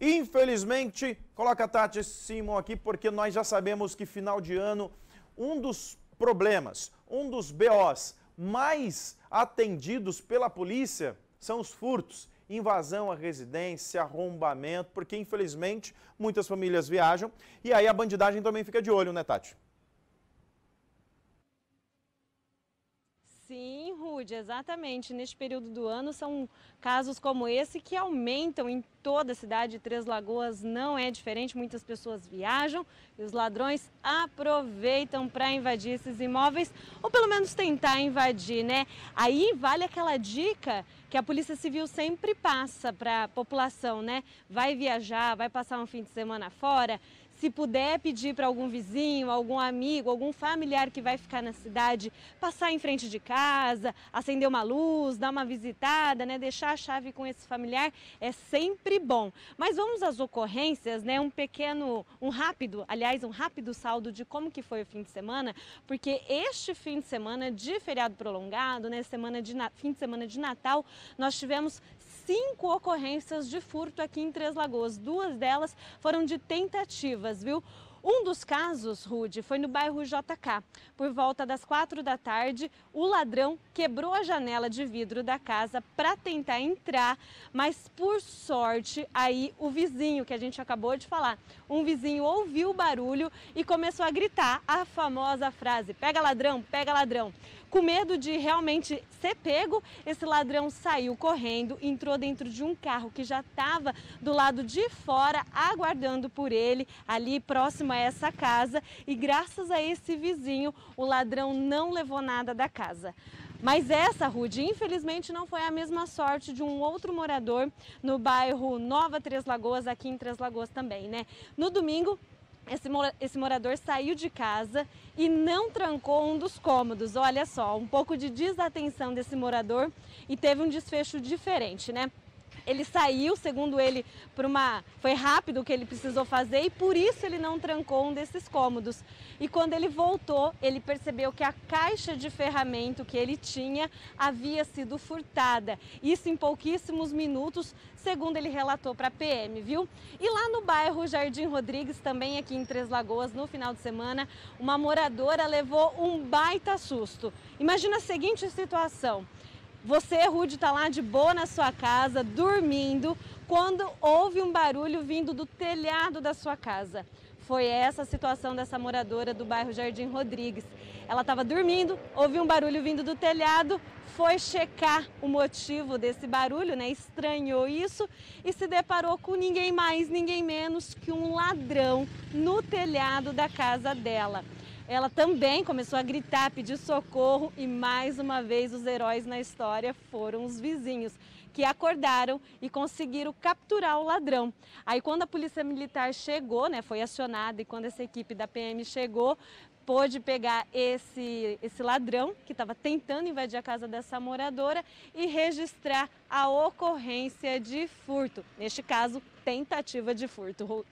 Infelizmente, coloca a Tati Simon aqui porque nós já sabemos que final de ano, um dos problemas, um dos BOs mais atendidos pela polícia são os furtos, invasão à residência, arrombamento, porque infelizmente muitas famílias viajam e aí a bandidagem também fica de olho, né, Tati? Sim, Rude, exatamente. Neste período do ano são casos como esse que aumentam em toda a cidade. Três Lagoas não é diferente. Muitas pessoas viajam e os ladrões aproveitam para invadir esses imóveis ou pelo menos tentar invadir, né? Aí vale aquela dica que a Polícia Civil sempre passa para a população, né? Vai viajar, vai passar um fim de semana fora se puder pedir para algum vizinho, algum amigo, algum familiar que vai ficar na cidade, passar em frente de casa, acender uma luz, dar uma visitada, né, deixar a chave com esse familiar, é sempre bom. Mas vamos às ocorrências, né, um pequeno, um rápido, aliás, um rápido saldo de como que foi o fim de semana, porque este fim de semana de feriado prolongado, né, semana de fim de semana de Natal, nós tivemos cinco ocorrências de furto aqui em Três Lagoas. Duas delas foram de tentativas, viu? Um dos casos, Rude, foi no bairro JK. Por volta das quatro da tarde, o ladrão quebrou a janela de vidro da casa para tentar entrar, mas por sorte, aí o vizinho que a gente acabou de falar, um vizinho ouviu o barulho e começou a gritar a famosa frase: pega ladrão, pega ladrão. Com medo de realmente ser pego, esse ladrão saiu correndo, entrou dentro de um carro que já estava do lado de fora, aguardando por ele, ali próximo a essa casa. E graças a esse vizinho, o ladrão não levou nada da casa. Mas essa, Rude, infelizmente não foi a mesma sorte de um outro morador no bairro Nova Três Lagoas, aqui em Três Lagoas também, né? No domingo, esse, morador saiu de casa e não trancou um dos cômodos. Olha só, um pouco de desatenção desse morador e teve um desfecho diferente, né? Ele saiu, segundo ele, por uma foi rápido o que ele precisou fazer e por isso ele não trancou um desses cômodos. E quando ele voltou, ele percebeu que a caixa de ferramenta que ele tinha havia sido furtada. Isso em pouquíssimos minutos, segundo ele relatou para a PM, viu? E lá no bairro Jardim Rodrigues, também aqui em Três Lagoas, no final de semana, uma moradora levou um baita susto. Imagina a seguinte situação: você, Rude, está lá de boa na sua casa, dormindo, quando houve um barulho vindo do telhado da sua casa. Foi essa a situação dessa moradora do bairro Jardim Rodrigues. Ela estava dormindo, ouviu um barulho vindo do telhado, foi checar o motivo desse barulho, né? Estranhou isso e se deparou com ninguém mais, ninguém menos que um ladrão no telhado da casa dela ela também começou a gritar, pedir socorro e mais uma vez os heróis na história foram os vizinhos que acordaram e conseguiram capturar o ladrão. Aí quando a polícia militar chegou, né, foi acionada e quando essa equipe da PM chegou, pôde pegar esse, esse ladrão que estava tentando invadir a casa dessa moradora e registrar a ocorrência de furto. Neste caso, tentativa de furto.